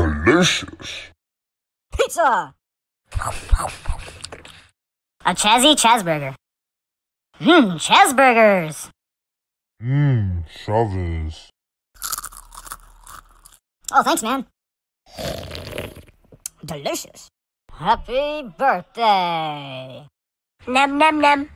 Delicious. Pizza! A Chazzy Chazburger. Mmm, Chazburgers! Mmm, Chavez. Oh, thanks, man. Delicious. Happy birthday. Num num num.